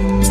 Thank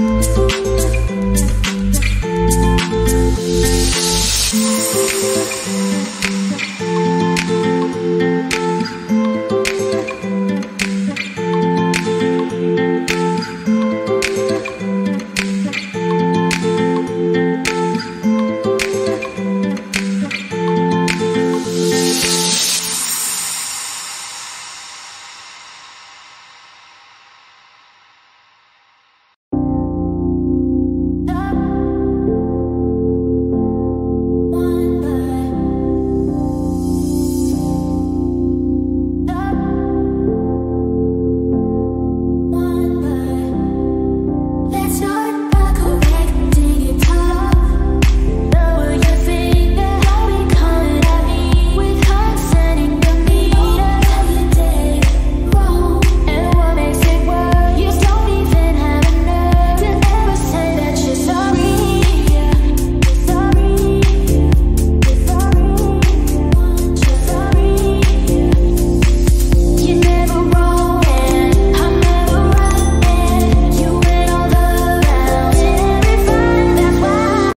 嗯。